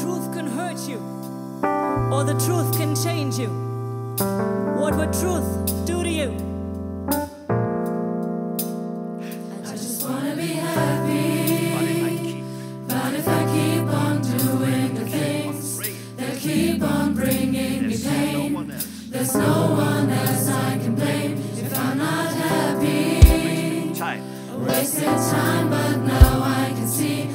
truth can hurt you or the truth can change you? What would truth do to you? There's no one else I can blame if I'm not happy. Wasted time, but now I can see.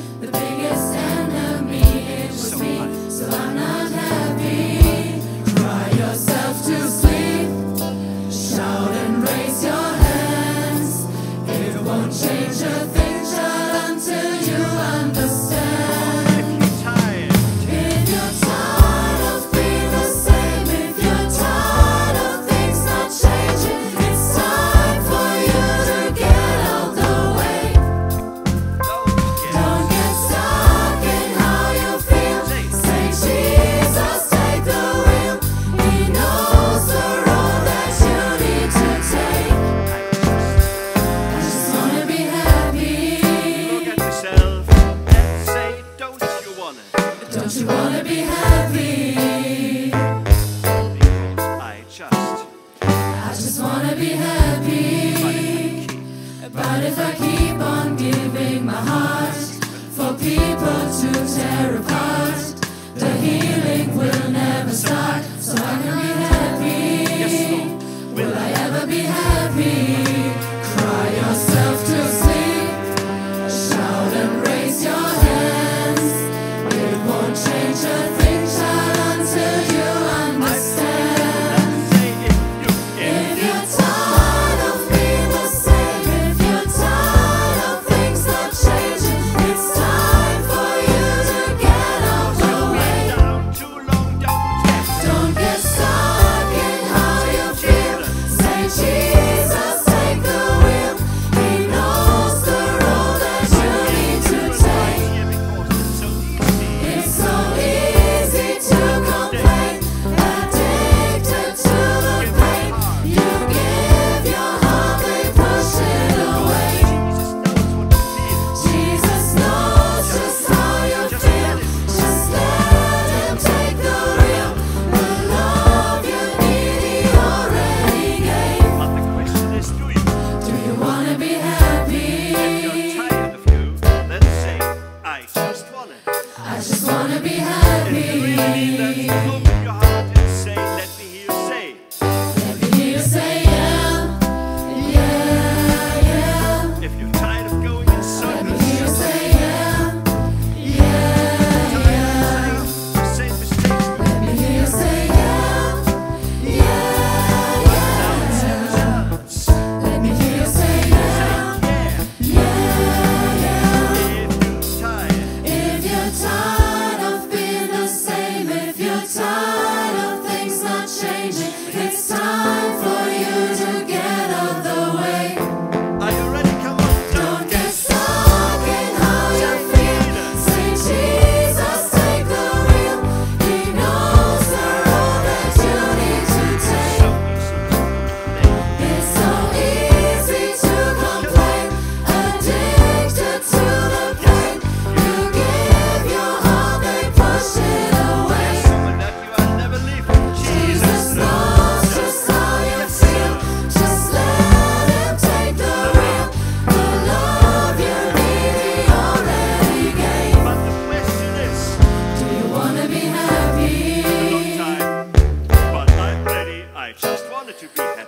for people to tear apart. The healing will never start, so I can.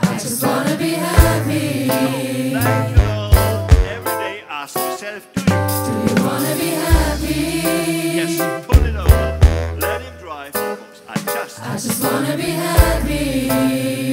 I just wanna be happy. Every day ask yourself, do you? Wanna be happy? Yes, pull it over, let him drive. I just wanna be happy.